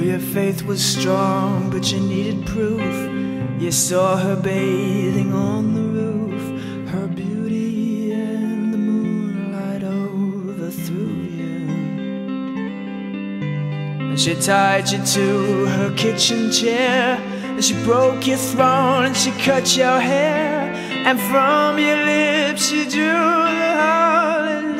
Well, your faith was strong, but you needed proof. You saw her bathing on the roof, her beauty and the moonlight overthrew you. And she tied you to her kitchen chair, and she broke your throne, and she cut your hair, and from your lips she drew the hallelujah.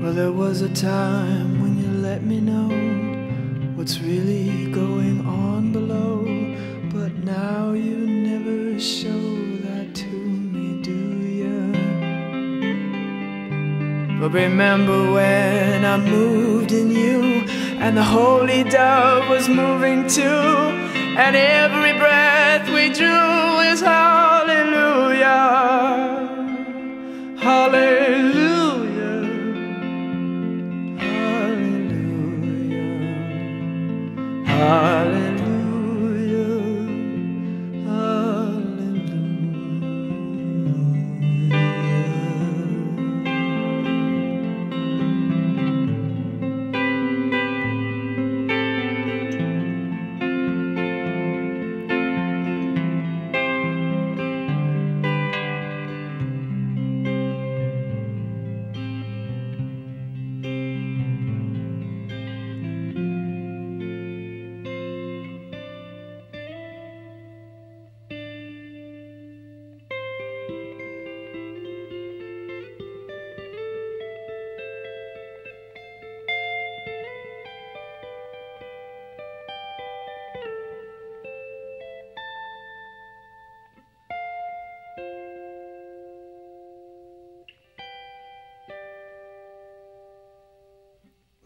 Well, there was a time when you let me know what's really going on below, but now you never show that to me, do you? But remember when I moved in you, and the holy dove was moving too, and every breath we drew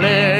Hallelujah.